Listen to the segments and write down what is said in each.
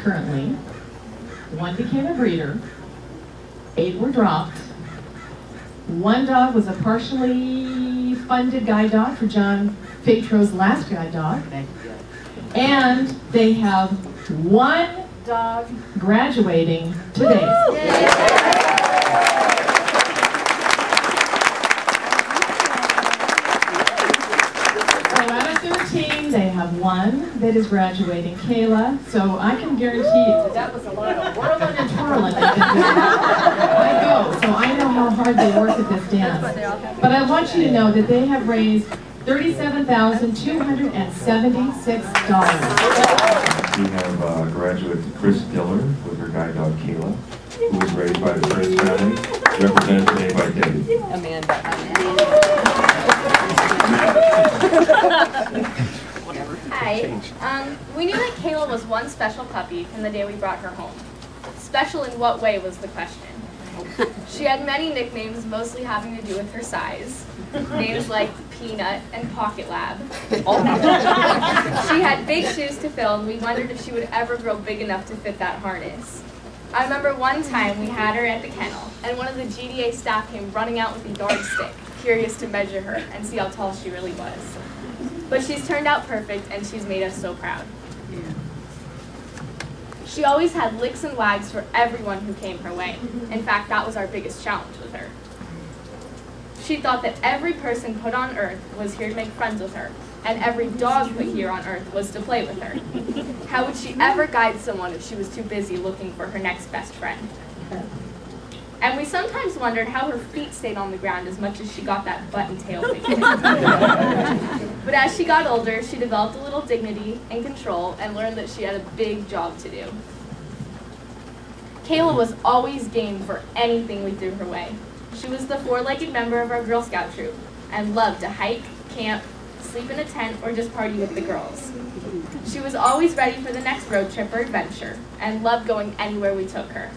currently. One became a breeder. Eight were dropped. One dog was a partially funded guide dog for John Fatro's last guide dog. And they have one dog graduating today. So out of 13, they have one that is graduating, Kayla. So I can guarantee you that that was a lot of whirling and twirling. I go, so I know how hard they work at this dance. But I want you to know that they have raised $37,276. We have uh, graduate Chris Diller with her guide dog Kayla, who was raised by the Prince family, represented today by Debbie. Amanda. Hi. Um, we knew that Kayla was one special puppy from the day we brought her home. Special in what way was the question. She had many nicknames, mostly having to do with her size. Names like Peanut and Pocket Lab. she had big shoes to fill, and we wondered if she would ever grow big enough to fit that harness. I remember one time we had her at the kennel, and one of the GDA staff came running out with a yardstick, curious to measure her and see how tall she really was. But she's turned out perfect, and she's made us so proud. She always had licks and wags for everyone who came her way. In fact, that was our biggest challenge with her. She thought that every person put on earth was here to make friends with her, and every dog put here on earth was to play with her. How would she ever guide someone if she was too busy looking for her next best friend? And we sometimes wondered how her feet stayed on the ground as much as she got that butt and tail fixed. but as she got older, she developed a little dignity and control and learned that she had a big job to do. Kayla was always game for anything we threw her way. She was the four-legged member of our Girl Scout troop and loved to hike, camp, sleep in a tent, or just party with the girls. She was always ready for the next road trip or adventure and loved going anywhere we took her.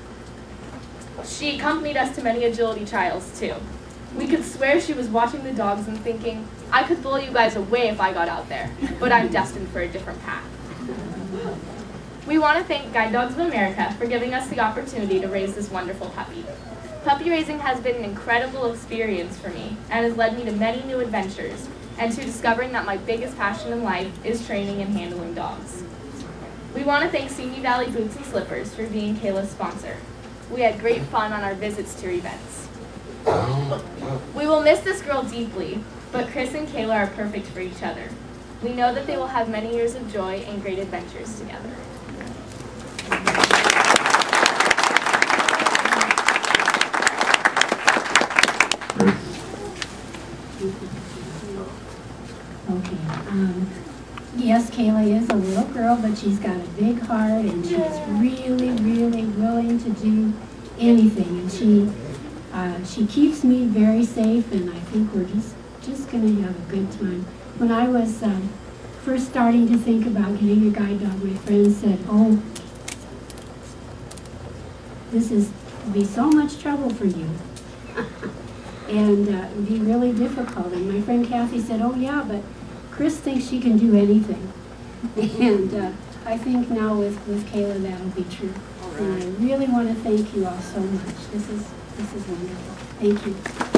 She accompanied us to many agility trials, too. We could swear she was watching the dogs and thinking, I could blow you guys away if I got out there, but I'm destined for a different path. We want to thank Guide Dogs of America for giving us the opportunity to raise this wonderful puppy. Puppy raising has been an incredible experience for me and has led me to many new adventures and to discovering that my biggest passion in life is training and handling dogs. We want to thank Simi Valley Boots and Slippers for being Kayla's sponsor. We had great fun on our visits to events. We will miss this girl deeply, but Chris and Kayla are perfect for each other. We know that they will have many years of joy and great adventures together. Okay. Um, yes, Kayla is a little girl, but she's got a big heart, and she's really, really willing to do anything. And she, uh, she keeps me very safe, and I think we're just, just going to have a good time. When I was um, first starting to think about getting a guide dog, my friends said, "Oh, this is be so much trouble for you." and uh, it'd be really difficult. And my friend Kathy said, "Oh yeah, but Chris thinks she can do anything." and uh, I think now with with Kayla that'll be true. And I really want to thank you all so much. This is this is wonderful. Thank you.